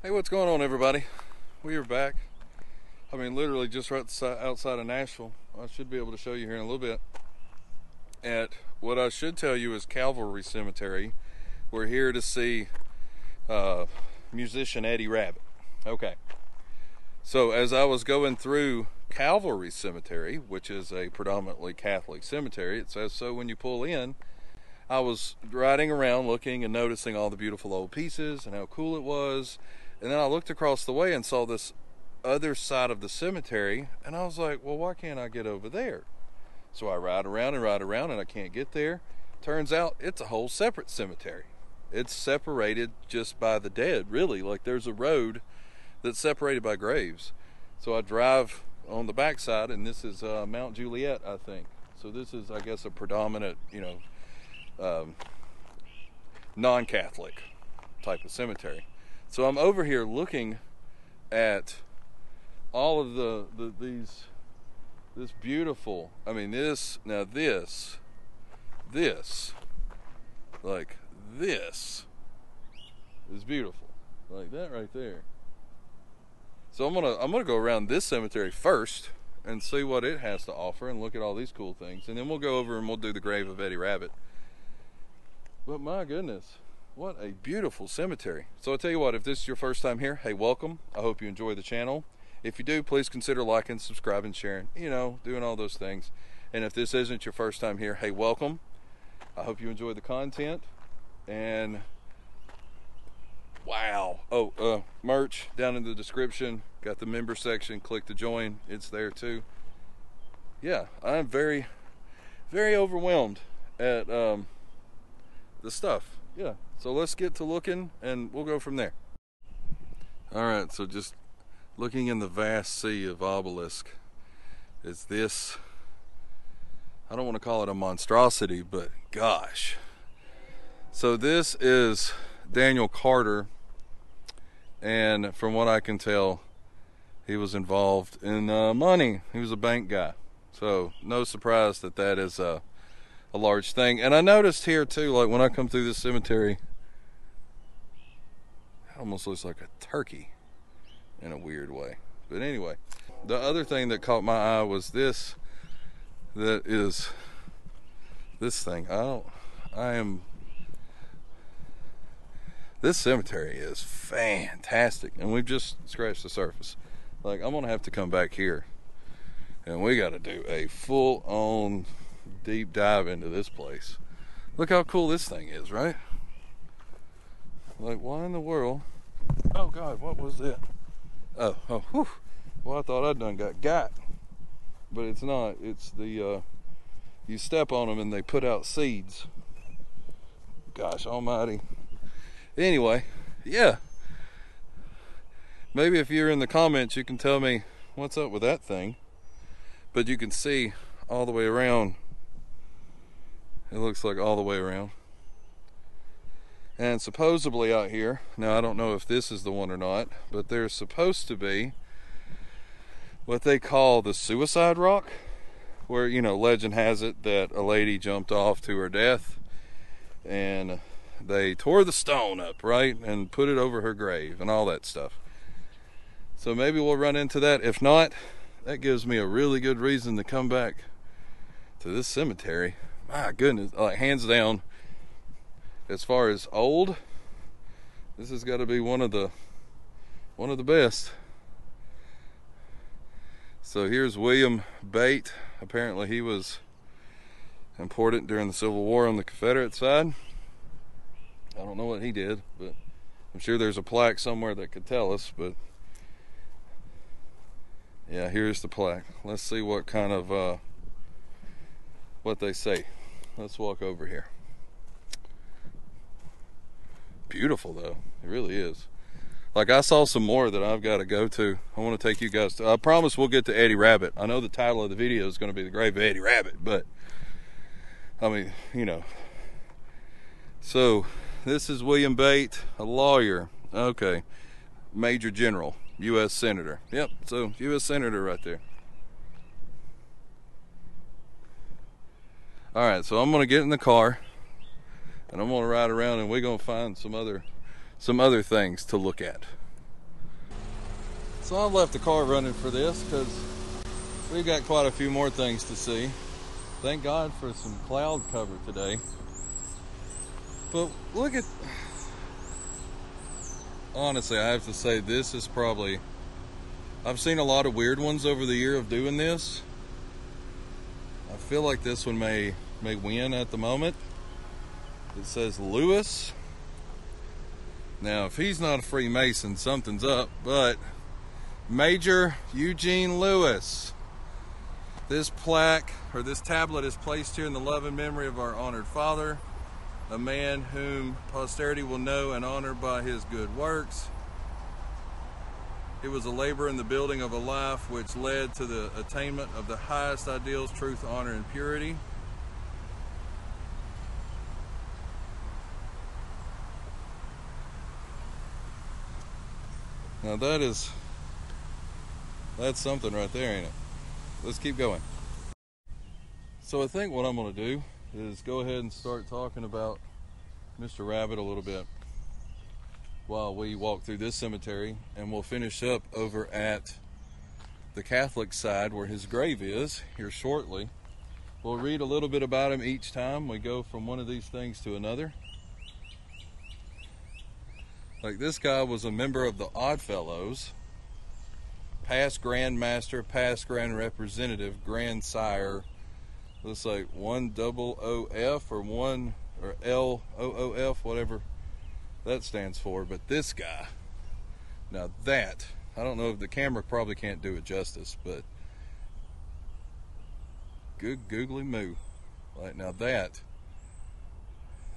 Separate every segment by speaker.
Speaker 1: Hey, what's going on, everybody? We are back. I mean, literally just right outside of Nashville. I should be able to show you here in a little bit. At what I should tell you is Calvary Cemetery. We're here to see uh, musician Eddie Rabbitt. Okay. So as I was going through Calvary Cemetery, which is a predominantly Catholic cemetery, it says so when you pull in. I was riding around looking and noticing all the beautiful old pieces and how cool it was. And then I looked across the way and saw this other side of the cemetery. And I was like, well, why can't I get over there? So I ride around and ride around and I can't get there. Turns out it's a whole separate cemetery. It's separated just by the dead, really. Like there's a road that's separated by graves. So I drive on the backside, and this is uh, Mount Juliet, I think. So this is, I guess, a predominant, you know, um, non-Catholic type of cemetery. So I'm over here looking at all of the, the these this beautiful. I mean, this now this this like this is beautiful, like that right there. So I'm gonna I'm gonna go around this cemetery first and see what it has to offer and look at all these cool things, and then we'll go over and we'll do the grave of Eddie Rabbitt But my goodness, what a beautiful cemetery. So I tell you what, if this is your first time here, hey, welcome. I hope you enjoy the channel. If you do, please consider liking, subscribing, sharing, you know, doing all those things. And if this isn't your first time here, hey, welcome. I hope you enjoy the content. And wow. Oh, uh, merch down in the description. Got the member section. Click to join. It's there too. Yeah, I'm very, very overwhelmed at um, the stuff. Yeah. So let's get to looking and we'll go from there. All right. So just looking in the vast sea of obelisk is this. I don't want to call it a monstrosity, but gosh. So this is Daniel Carter, and from what I can tell, he was involved in uh, money. He was a bank guy, so no surprise that that is a a large thing. And I noticed here too, like when I come through this cemetery, almost looks like a turkey in a weird way. But anyway, the other thing that caught my eye was this. That is this thing. I don't. I am. This cemetery is fantastic, and we've just scratched the surface. Like I'm gonna have to come back here, and we got to do a full-on deep dive into this place. Look how cool this thing is, right? Like, why in the world? Oh God, what was that? Oh, oh, whew. Well, I thought I'd done got got, but it's not. It's the uh, you step on them and they put out seeds. Gosh Almighty. Anyway, yeah. Maybe if you're in the comments, you can tell me what's up with that thing. But you can see all the way around it looks like all the way around. And supposedly out here, now I don't know if this is the one or not, but there's supposed to be what they call the suicide rock, where, you know, legend has it that a lady jumped off to her death and they tore the stone up, right, and put it over her grave and all that stuff. So maybe we'll run into that. If not, that gives me a really good reason to come back to this cemetery my goodness, like hands down, as far as old, this has got to be one of the one of the best. So here's William Bate. Apparently he was important during the Civil War on the Confederate side. I don't know what he did, but I'm sure there's a plaque somewhere that could tell us, but yeah, here's the plaque. Let's see what kind of uh, what they say. Let's walk over here. Beautiful though, it really is. Like I saw some more that I've got to go to. I want to take you guys to. I promise we'll get to Eddie Rabbitt. I know the title of the video is going to be the grave of Eddie Rabbitt, but I mean, you know. So this is William Bate, a lawyer. Okay, Major General, U.S. Senator. Yep, so U.S. Senator right there. All right, so I'm gonna get in the car and I'm gonna ride around and we're gonna find some other some other things to look at. So I've left the car running for this because we've got quite a few more things to see. Thank God for some cloud cover today. But look at, honestly, I have to say this is probably, I've seen a lot of weird ones over the year of doing this. I feel like this one may, may win at the moment. It says Lewis. Now, if he's not a Freemason, something's up, but Major Eugene Lewis. This plaque or this tablet is placed here in the love and memory of our honored father, a man whom posterity will know and honor by his good works. It was a labor in the building of a life which led to the attainment of the highest ideals, truth, honor, and purity. Now that is that's something right there, ain't it? Let's keep going. So I think what I'm to do is go ahead and start talking about Mr. Rabbitt a little bit while we walk through this cemetery, and we'll finish up over at the Catholic side where his grave is here shortly. We'll read a little bit about him each time we go from one of these things to another. Like this guy was a member of the Odd Fellows past Grand Master, past Grand Representative, Grand Sire. Looks like one double O F or one or L O O F, whatever that stands for. But this guy, now that I don't know if the camera probably can't do it justice, but good googly moo. Like now that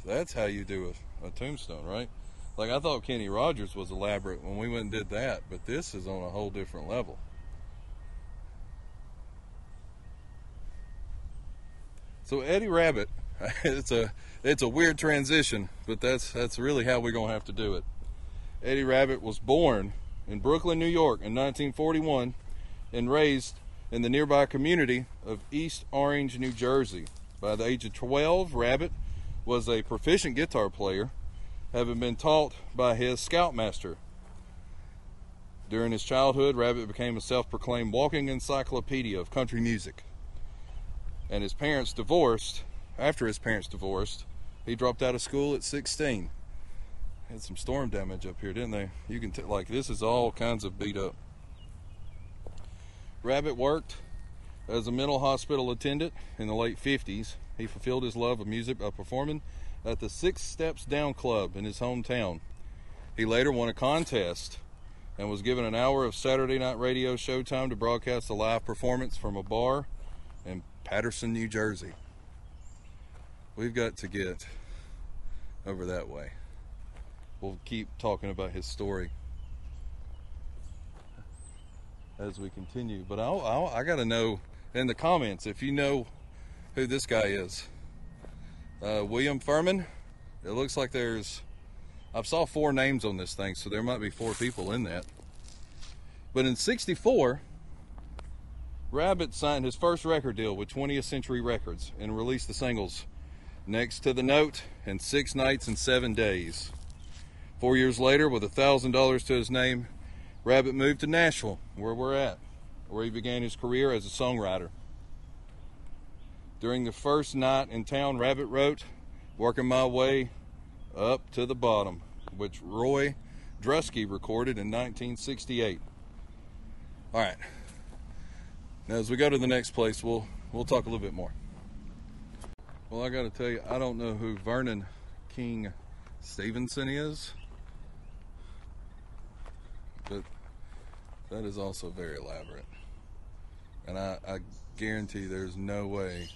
Speaker 1: that's how you do a, a tombstone, right? Like I thought Kenny Rogers was elaborate when we went and did that, but this is on a whole different level. So Eddie Rabbitt, it's a it's a weird transition, but that's that's really how we're gonna have to do it. Eddie Rabbitt was born in Brooklyn, New York in 1941 and raised in the nearby community of East Orange, New Jersey. By the age of 12, Rabbitt was a proficient guitar player having been taught by his scoutmaster. During his childhood, Rabbitt became a self proclaimed walking encyclopedia of country music. And his parents divorced. After his parents divorced, he dropped out of school at 16. Had some storm damage up here, didn't they? You can, t- like, this is all kinds of beat up. Rabbitt worked as a mental hospital attendant in the late 50s. He fulfilled his love of music by performing at the Six Steps Down Club in his hometown. He later won a contest and was given an hour of Saturday night radio showtime to broadcast a live performance from a bar in Paterson, New Jersey. We've got to get over that way. We'll keep talking about his story as we continue. But I'll, I'll, i got to know in the comments if you know who this guy is. Uh, William Furman. It looks like there's, I've saw four names on this thing, so there might be four people in that. But in 64, Rabbitt signed his first record deal with 20th Century Records and released the singles Next to the Note and Six Nights and Seven Days. Four years later, with $1,000 to his name, Rabbitt moved to Nashville, where we're at, where he began his career as a songwriter. During the first night in town, Rabbitt wrote, Working My Way Up to the Bottom, which Roy Drusky recorded in 1968. All right. Now, as we go to the next place, we'll we'll talk a little bit more. Well, I got to tell you, I don't know who Vernon King Stevenson is, but that is also very elaborate. And I, I guarantee there's no way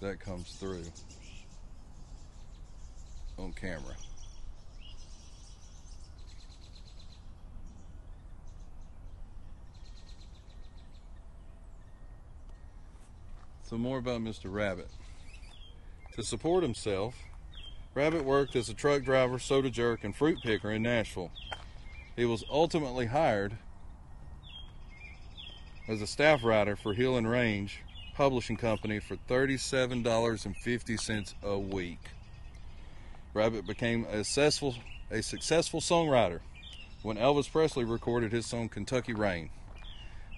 Speaker 1: that comes through on camera. So more about Mr. Rabbitt. To support himself, Rabbitt worked as a truck driver, soda jerk, and fruit picker in Nashville. He was ultimately hired as a staff writer for Hill and Range Publishing Company for $37.50 a week. Rabbitt became a successful, a successful songwriter when Elvis Presley recorded his song Kentucky Rain.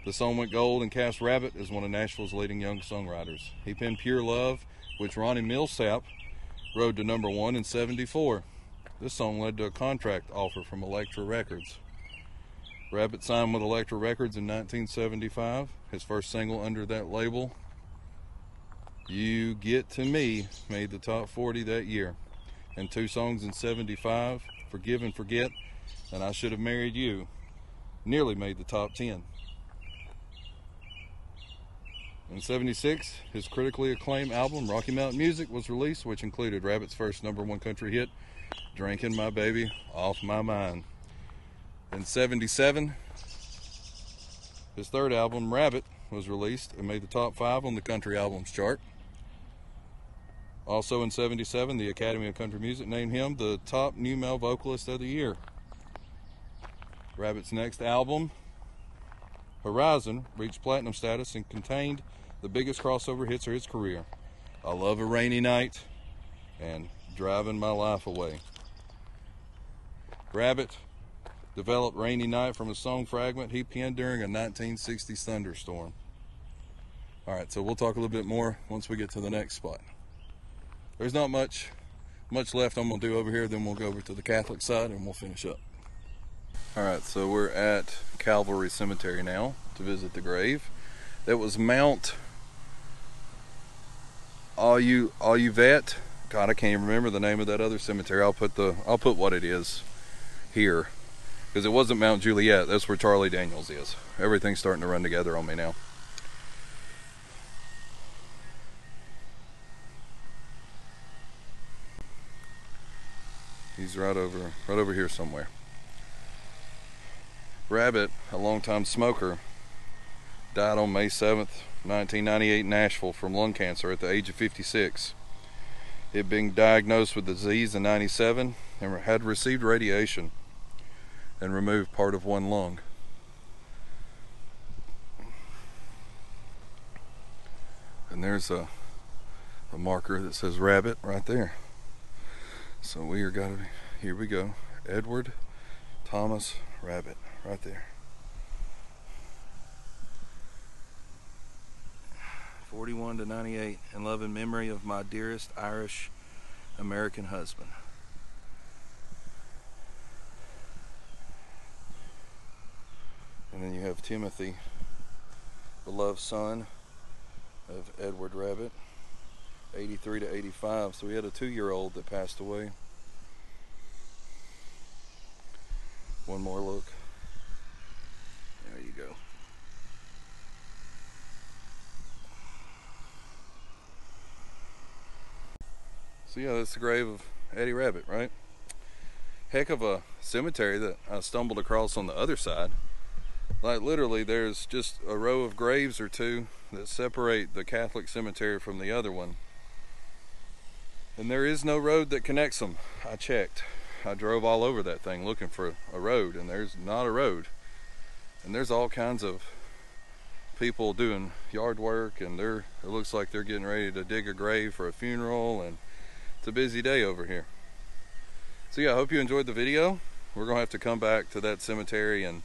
Speaker 1: The song went gold and cast Rabbitt as one of Nashville's leading young songwriters. He penned Pure Love, which Ronnie Milsap rode to number one in 74. This song led to a contract offer from Elektra Records. Rabbitt signed with Elektra Records in 1975. His first single under that label, You Get to Me, made the top 40 that year. And two songs in 75, Forgive and Forget, and I Should Have Married You, nearly made the top 10. In 76, his critically acclaimed album, Rocky Mountain Music, was released, which included Rabbitt's first number one country hit, Drinking My Baby Off My Mind. In 77, his third album, Rabbitt, was released and made the top five on the country albums chart. Also in 77, the Academy of Country Music named him the top new male vocalist of the year. Rabbitt's next album, Horizon, reached platinum status and contained the biggest crossover hits of his career. I Love a Rainy Night and Driving My Life Away. Rabbitt developed Rainy Night from a song fragment he penned during a 1960s thunderstorm. All right, so we'll talk a little bit more once we get to the next spot. There's not much much left I'm gonna do over here, then we'll go over to the Catholic side and we'll finish up. All right, so we're at Calvary Cemetery now to visit the grave. That was Mount Olivet. God, I can't even remember the name of that other cemetery. I'll put the I'll put what it is here because it wasn't Mount Juliet. That's where Charlie Daniels is. Everything's starting to run together on me now. He's right over right over here somewhere. Rabbitt, a longtime smoker, died on May 7th, 1998 in Nashville from lung cancer at the age of 56. He had been diagnosed with the disease in 97 and had received radiation and remove part of one lung. And there's a, a marker that says Rabbitt right there. So we are going to, here we go. Edward Thomas Rabbitt right there. 41 to 98 in love and memory of my dearest Irish American husband. And then you have Timothy, beloved son of Edward Rabbitt, 83 to 85. So we had a two year old that passed away. One more look. There you go. So yeah, that's the grave of Eddie Rabbitt, right? Heck of a cemetery that I stumbled across on the other side. Like literally, there's just a row of graves or two that separate the Catholic cemetery from the other one. And there is no road that connects them. I checked. I drove all over that thing looking for a road, and there's not a road. And there's all kinds of people doing yard work, and they're it looks like they're getting ready to dig a grave for a funeral, and it's a busy day over here. So yeah, I hope you enjoyed the video. We're gonna have to come back to that cemetery and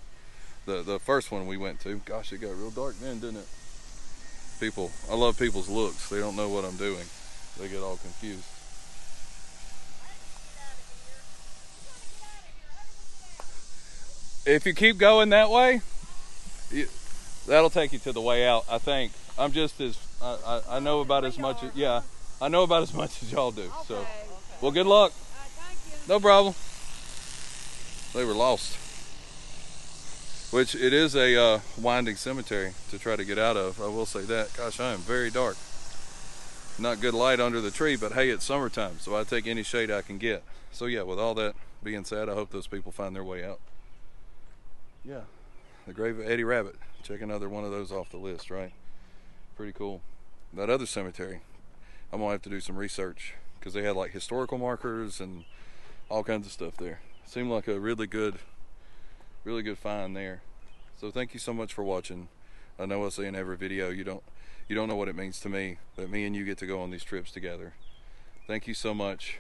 Speaker 1: the the first one we went to. Gosh, it got real dark then, didn't it? People, I love people's looks. They don't know what I'm doing. They get all confused. If you keep going that way, you, that'll take you to the way out. I think. I'm just as I, I, I know about as much as yeah, I know about as much as y'all do.
Speaker 2: Okay.
Speaker 1: So, well, good luck. No problem. They were lost. Which it is a uh, winding cemetery to try to get out of. I will say that. Gosh, I am very dark. Not good light under the tree, but hey, it's summertime, so I take any shade I can get. So yeah, with all that being said, I hope those people find their way out. Yeah, the grave of Eddie Rabbitt. Check another one of those off the list, right? Pretty cool. That other cemetery, I'm gonna have to do some research because they had like historical markers and all kinds of stuff there. Seemed like a really good, really good find there. So thank you so much for watching. I know I say in every video you don't you don't know what it means to me that me and you get to go on these trips together. Thank you so much.